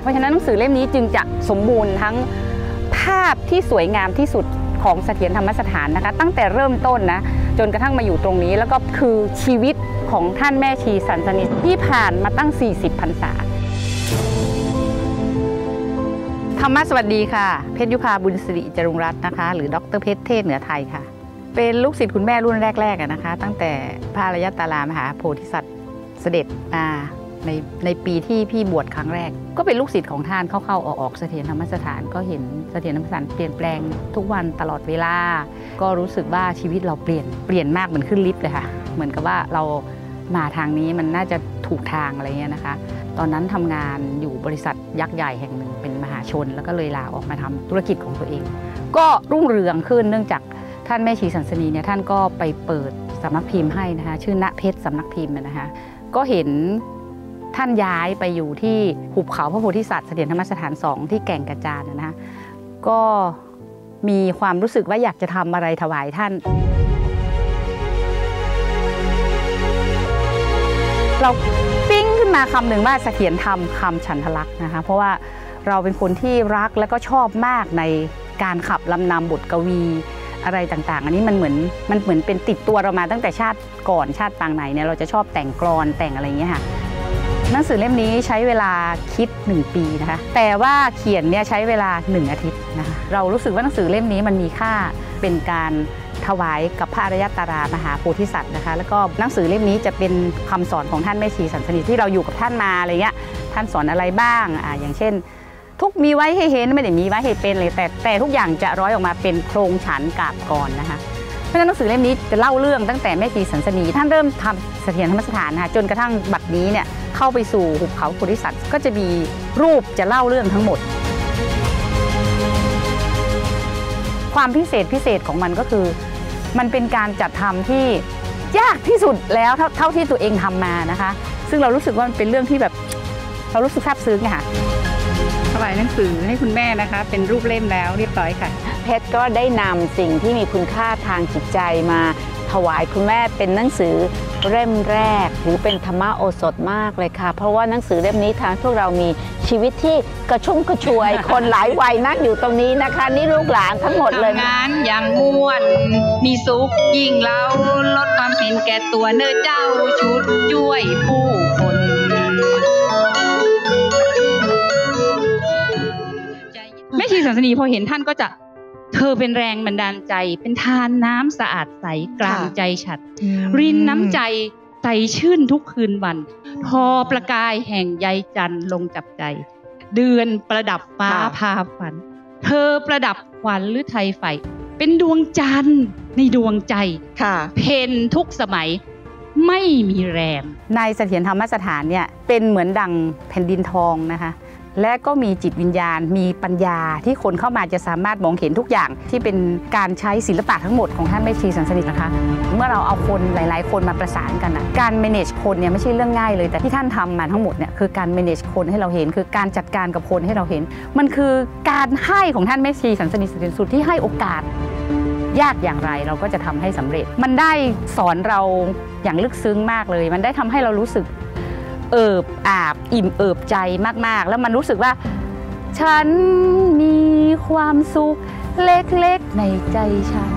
เพราะฉะนั้นหนังสือเล่มนี้จึงจะสมบูรณ์ทั้งภาพที่สวยงามที่สุดของเสถียรธรรมสถานนะคะ ตั้งแต่เริ่มต้นนะจนกระทั่งมาอยู่ตรงนี้ แล้วก็คือชีวิตของท่านแม่ชีสันสนิทที่ผ่านมาตั้ง 40พรรษาธรรมะสวัสดีค่ะ เพชรยุพาบุญสิริจรุงรัตน์นะคะ หรือดรเพชรเทศเหนือไทยค่ะ เป็นลูกศิษย์คุณแม่รุ่นแรกๆนะคะ ตั้งแต่พระรยตารามหาโพธิสัตว์เสด็จมา ในในปีที่พี่บวชครั้งแรก ก็เป็นลูกศิษย์ของท่านเข้าๆออกๆเสถียรธรรมสถานก็เห็นเสถียรธรรมสถานเปลี่ยนแปลงทุกวันตลอดเวลา ก็รู้สึกว่าชีวิตเราเปลี่ยนเปลี่ยนมากเหมือนขึ้นลิฟต์เลยค่ะ เหมือนกับว่าเรามาทางนี้มันน่าจะถูกทางอะไรเงี้ยนะคะ ตอนนั้นทำงานอยู่บริษัทยักษ์ใหญ่แห่งหนึ่งเป็นมหาชน แล้วก็เลยลาออกมาทำธุรกิจของตัวเอง ก็รุ่งเรืองขึ้นเนื่องจากท่านแม่ชีสันสนีเนี่ยท่านก็ไปเปิดสำนักพิมพ์ให้นะคะชื่อณเพชรสำนักพิมพ์นะคะก็เห็น ท่านย้ายไปอยู่ที่หุบเขาพระโพธิสัตว์เสถียรธรรมสถานสองที่แก่งกระจานนะคะก็มีความรู้สึกว่าอยากจะทำอะไรถวายท่าน เราปิ้งขึ้นมาคำหนึ่งว่าเสถียรธรรมคำฉันทลักษณ์นะคะเพราะว่าเราเป็นคนที่รักและก็ชอบมากในการขับลำนำบทกวีอะไรต่างๆ อันนี้มันเหมือนมันเหมือนเป็นติดตัวเรามาตั้งแต่ชาติก่อนชาติปางไหนเนี่ยเราจะชอบแต่งกรอนแต่งอะไรอย่างเงี้ยค่ะ หนังสือเล่มนี้ใช้เวลาคิด 1 ปีนะคะ แต่ว่าเขียนเนี่ยใช้เวลา 1 อาทิตย์นะคะ เรารู้สึกว่าหนังสือเล่มนี้มันมีค่าเป็นการถวายกับพระอริยตารามหาโพธิสัตว์นะคะ แล้วก็หนังสือเล่มนี้จะเป็นคำสอนของท่านแม่ชีสันสนิทที่เราอยู่กับท่านมาอะไรเงี้ย ท่านสอนอะไรบ้างอ่าอย่างเช่น ทุกมีไว้ให้เห็นไม่ได้มีไว้ให้เป็นเลยแต่แต่ทุกอย่างจะร้อยออกมาเป็นโครงฉันกาบกรนะคะเพราะฉะนั้นหนังสือเล่มนี้จะเล่าเรื่องตั้งแต่แม่ชีสันสนีท่านเริ่มทำเสถียรธรรมสถานนะคะจนกระทั่งบัดนี้เนี่ย เข้าไปสู่หุบเขาโพธิสัตว์ก็จะมีรูปจะเล่าเรื่องทั้งหมด ความพิเศษพิเศษของมันก็คือ มันเป็นการจัดทำที่ยากที่สุดแล้วเท่าเท่าที่ตัวเองทำมานะคะ ซึ่งเรารู้สึกว่ามันเป็นเรื่องที่แบบเรารู้สึกซาบซึ้งอะค่ะถวายหนังสือให้คุณแม่นะคะ เป็นรูปเล่มแล้วเรียบร้อยค่ะ เพชรก็ได้นำสิ่งที่มีคุณค่าทางจิตใจมาถวายคุณแม่เป็นหนังสือ เล่มแรกถือเป็นธรรมโอสถมากเลยค่ะ เพราะว่าหนังสือเล่มนี้ทางพวกเรามีชีวิตที่กระชุ่มกระชวย คนหลายวัยนั่งอยู่ตรงนี้นะคะ นี่ลูกหลานทั้งหมดเลยทำงานอย่างม่วน มีสุขยิ่งเล่าลดความเห็นแก่ตัวเนื้อเจ้าชุดช่วยผู้คนแม่ชีสันสนีพอเห็นท่านก็จะ เธอเป็นแรงบันดาลใจ เป็นทานน้ำสะอาดใสกลางใจฉัด รินน้ำใจใสชื่นทุกคืนวัน ทอประกายแห่งใยจันทร์ลงจับใจ เดือนประดับฟ้าค่ะพาฝัน เธอประดับขวัญหรือไทยไฟเป็นดวงจันทร์ในดวงใจค่ะ เพนทุกสมัยไม่มีแรมในเสถียรธรรมสถานเนี่ยเป็นเหมือนดังแผ่นดินทองนะคะ และก็มีจิตวิญญาณ มีปัญญาที่คนเข้ามาจะสามารถมองเห็นทุกอย่าง ที่เป็นการใช้ศิลปะทั้งหมดของท่านแม่ชีสันสนิทนะคะ เมื่อเราเอาคนหลาย ๆ คนมาประสานกันนะการ manage คนเนี่ยไม่ใช่เรื่องง่ายเลย แต่ที่ท่านทำมาทั้งหมดเนี่ยคือการ manage คนให้เราเห็น คือการจัดการกับคนให้เราเห็น มันคือการให้ของท่านแม่ชีสันสนิทสุดที่ให้โอกาสยากอย่างไรเราก็จะทำให้สำเร็จ มันได้สอนเราอย่างลึกซึ้งมากเลย มันได้ทำให้เรารู้สึก เอิบอาบอิ่มเอิบใจมากๆ แล้วมันรู้สึกว่า ฉันมีความสุขเล็กๆในใจฉัน